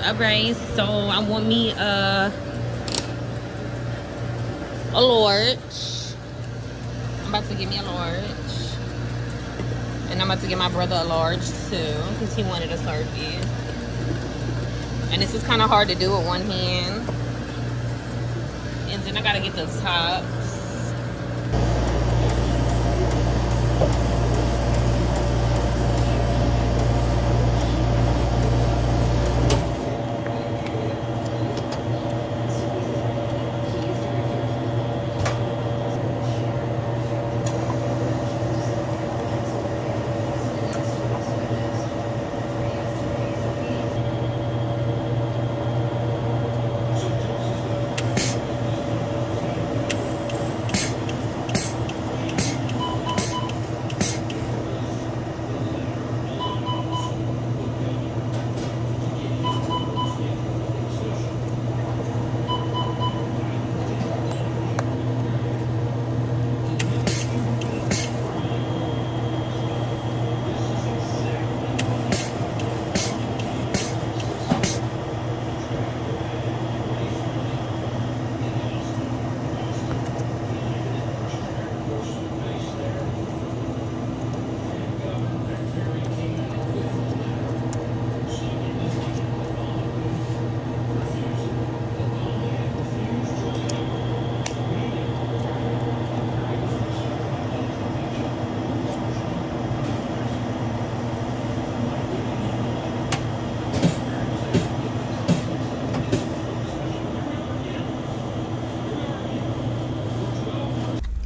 Right, so I want me a, a large. I'm about to get me a large. And I'm about to get my brother a large too, because he wanted a Slurpee. And this is kind of hard to do with one hand. And then I gotta get the top.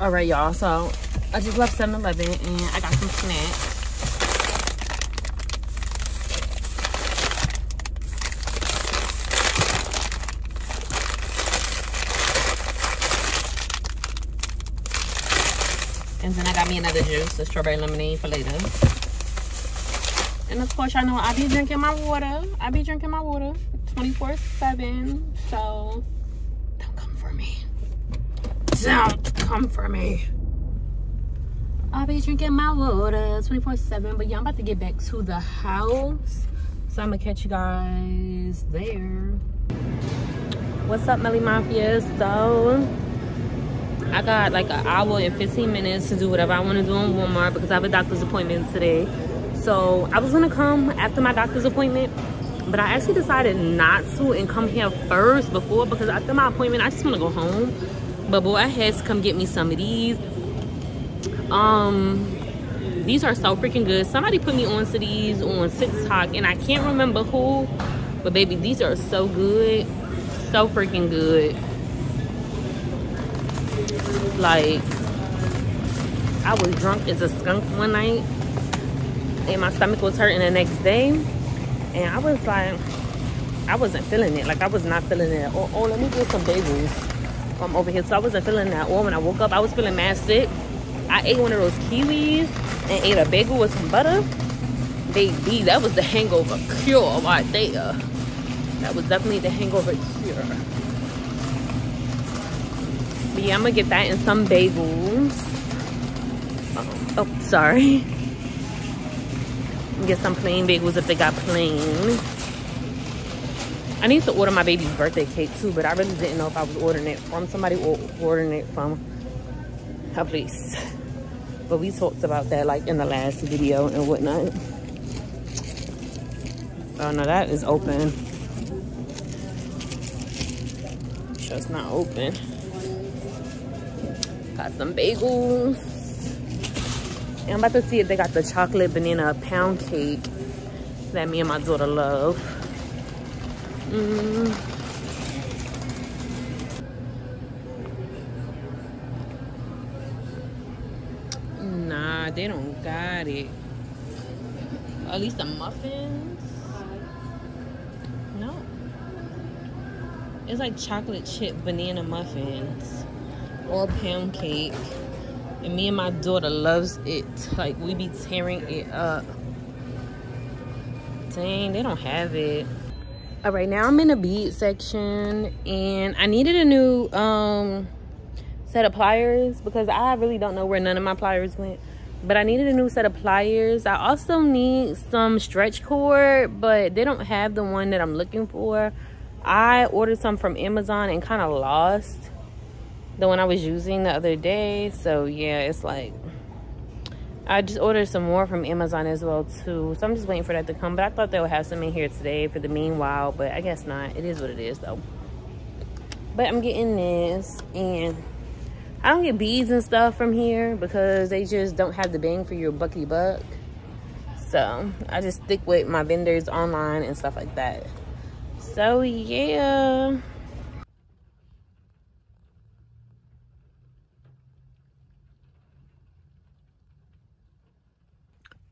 All right, y'all. So I just left 7-Eleven and I got some snacks. And then I got me another juice, the strawberry lemonade for later. And of course, y'all know I be drinking my water. I be drinking my water 24-7. So don't come for me. Don't come for me. I'll be drinking my water 24-7. But yeah, I'm about to get back to the house. So I'm gonna catch you guys there. What's up, Melly Mafia? So I got like an hour and 15 minutes to do whatever I want to do in Walmart because I have a doctor's appointment today. So I was gonna come after my doctor's appointment, but I actually decided not to and come here first before because after my appointment, I just wanna go home. But boy, I had to come get me some of these. Um, these are so freaking good. Somebody put me on to these on TikTok and I can't remember who, but baby, these are so good. So freaking good. Like, I was drunk as a skunk one night and my stomach was hurting the next day. And I was like, I wasn't feeling it. Like, I was not feeling it. Oh, oh let me get some bagels from over here. So I wasn't feeling that. Or when I woke up, I was feeling mad sick. I ate one of those kiwis and ate a bagel with some butter. Baby, that was the hangover cure right uh. there. That was definitely the hangover cure. But yeah, I'm gonna get that and some bagels. Oh, oh sorry. Get some plain bagels if they got plain. I need to order my baby's birthday cake too, but I really didn't know if I was ordering it from somebody or ordering it from a place. But we talked about that like in the last video and whatnot. Oh no, that is open. Sure it's not open. Got some bagels. And I'm about to see if they got the chocolate banana pound cake that me and my daughter love. Mm. Nah, they don't got it. At least the muffins. No. It's like chocolate chip banana muffins or pound cake. And me and my daughter loves it. Like we be tearing it up. Dang, they don't have it. All right, now I'm in the bead section and I needed a new um set of pliers because I really don't know where none of my pliers went. but I needed a new set of pliers. I also need some stretch cord, but they don't have the one that I'm looking for. I ordered some from Amazon and kind of lost the one I was using the other day. So yeah, it's like, I just ordered some more from Amazon as well too. So I'm just waiting for that to come. But I thought they would have some in here today for the meanwhile, but I guess not. It is what it is though. But I'm getting this and I don't get beads and stuff from here because they just don't have the bang for your bucky buck. So I just stick with my vendors online and stuff like that. So yeah.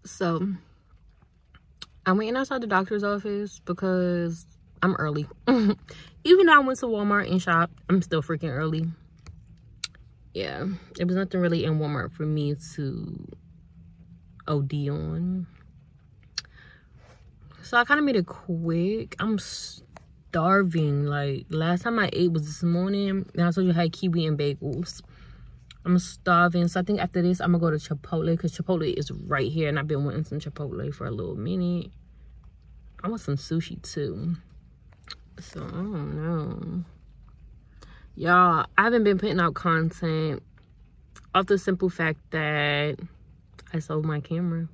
So I'm waiting outside the doctor's office because I'm early. Even though I went to Walmart and shopped, I'm still freaking early yeah, there was nothing really in Walmart for me to OD on. So I kind of made it quick. I'm starving. Like, last time I ate was this morning. And I told you I had kiwi and bagels. I'm starving. So I think after this, I'm going to go to Chipotle. Because Chipotle is right here. And I've been wanting some Chipotle for a little minute. I want some sushi, too. So, I don't know y'all i haven't been putting out content off the simple fact that i sold my camera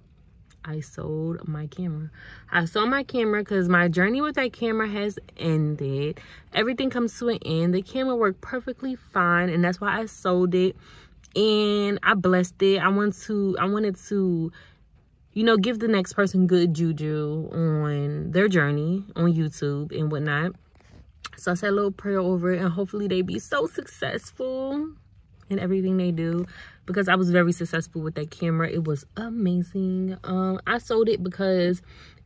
i sold my camera. I sold my camera because my journey with that camera has ended. Everything comes to an end. The camera worked perfectly fine and that's why i sold it. And i blessed it. I want to i wanted to you know give the next person good juju on their journey on youtube and whatnot. So I said a little prayer over it and hopefully they be so successful in everything they do because I was very successful with that camera. It was amazing. Um, I sold it because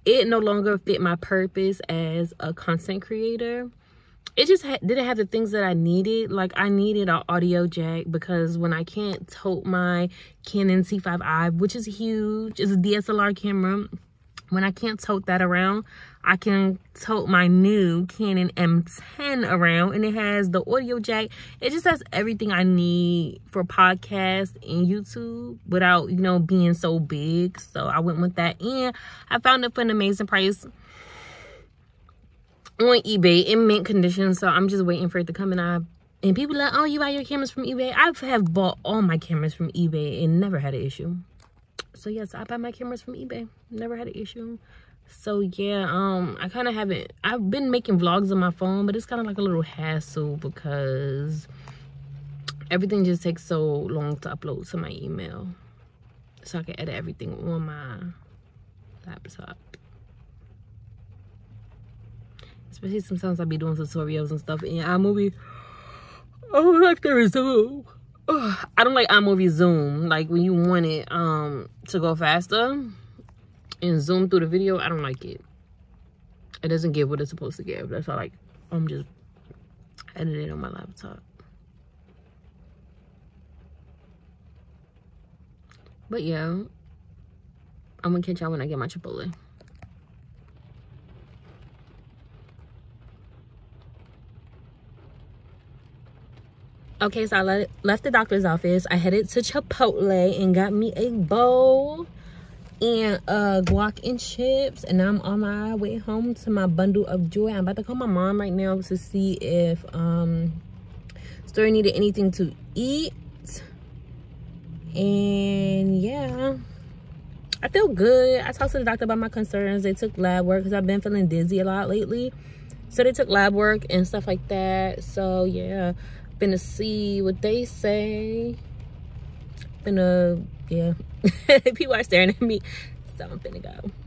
it no longer fit my purpose as a content creator. It just ha didn't have the things that I needed. Like I needed an audio jack because when I can't tote my Canon T5i, which is huge, it's a DSLR camera. When I can't tote that around, I can tote my new Canon M10 around and it has the audio jack. It just has everything I need for podcast and YouTube without, you know, being so big. So I went with that and I found it for an amazing price on eBay in mint condition. So I'm just waiting for it to come and I and people like, oh, you buy your cameras from eBay. I have bought all my cameras from eBay and never had an issue. So yes, I buy my cameras from eBay. Never had an issue. So yeah um i kind of haven't i've been making vlogs on my phone but it's kind of like a little hassle because everything just takes so long to upload to my email. So i can edit everything on my laptop. Especially sometimes i'll be doing tutorials and stuff in iMovie. Oh like there is zoom i don't like iMovie zoom like when you want it um to go faster and zoom through the video, I don't like it. It doesn't give what it's supposed to give. That's why like I'm just editing on my laptop. But yeah, I'm gonna catch y'all when I get my Chipotle. Okay, so I left the doctor's office. I headed to Chipotle and got me a bowl and uh guac and chips and i'm on my way home to my bundle of joy. I'm about to call my mom right now to see if um story needed anything to eat. And yeah. I feel good. I talked to the doctor about my concerns. They took lab work because i've been feeling dizzy a lot lately. So they took lab work and stuff like that. So yeah gonna see what they say. Gonna yeah. People are staring at me. So i'm gonna go